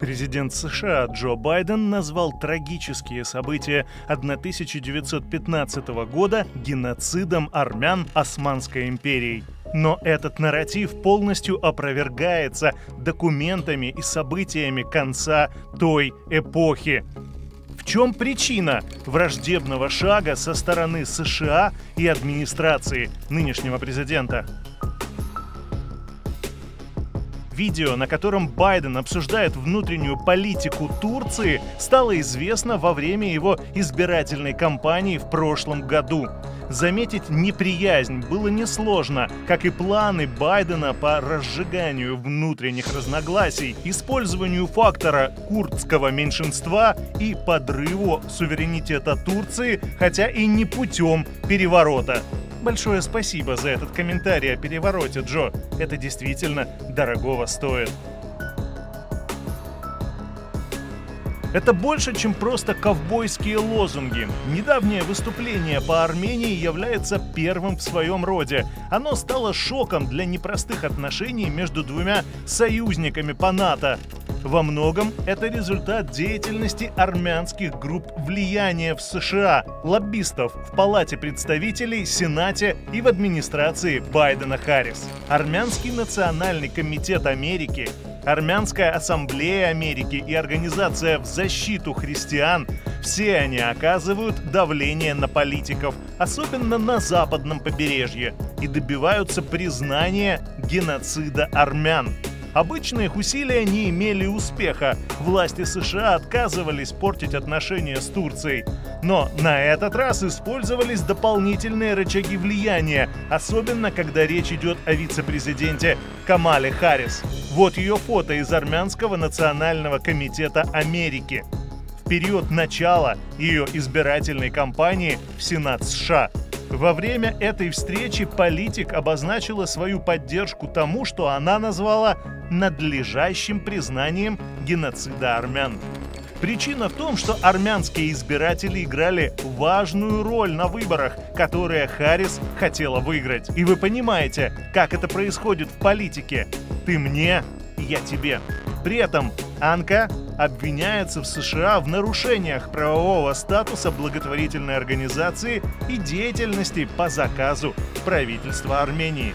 Президент США Джо Байден назвал трагические события 1915 года геноцидом армян Османской империей. Но этот нарратив полностью опровергается документами и событиями конца той эпохи. В чем причина враждебного шага со стороны США и администрации нынешнего президента? Видео, на котором Байден обсуждает внутреннюю политику Турции, стало известно во время его избирательной кампании в прошлом году. Заметить неприязнь было несложно, как и планы Байдена по разжиганию внутренних разногласий, использованию фактора курдского меньшинства и подрыву суверенитета Турции, хотя и не путем переворота. Большое спасибо за этот комментарий о перевороте, Джо. Это действительно дорогого стоит. Это больше, чем просто ковбойские лозунги. Недавнее выступление по Армении является первым в своем роде. Оно стало шоком для непростых отношений между двумя союзниками по НАТО. Во многом это результат деятельности армянских групп влияния в США, лоббистов в Палате представителей, Сенате и в администрации Байдена Харрис. Армянский национальный комитет Америки Армянская ассамблея Америки и Организация в защиту христиан – все они оказывают давление на политиков, особенно на западном побережье, и добиваются признания геноцида армян. Обычно их усилия не имели успеха. Власти США отказывались портить отношения с Турцией. Но на этот раз использовались дополнительные рычаги влияния, особенно когда речь идет о вице-президенте Камале Харрис. Вот ее фото из Армянского национального комитета Америки. В период начала ее избирательной кампании в Сенат США – во время этой встречи политик обозначила свою поддержку тому, что она назвала надлежащим признанием геноцида армян. Причина в том, что армянские избиратели играли важную роль на выборах, которые Харрис хотела выиграть. И вы понимаете, как это происходит в политике. Ты мне, я тебе. При этом Анка обвиняется в США в нарушениях правового статуса благотворительной организации и деятельности по заказу правительства Армении.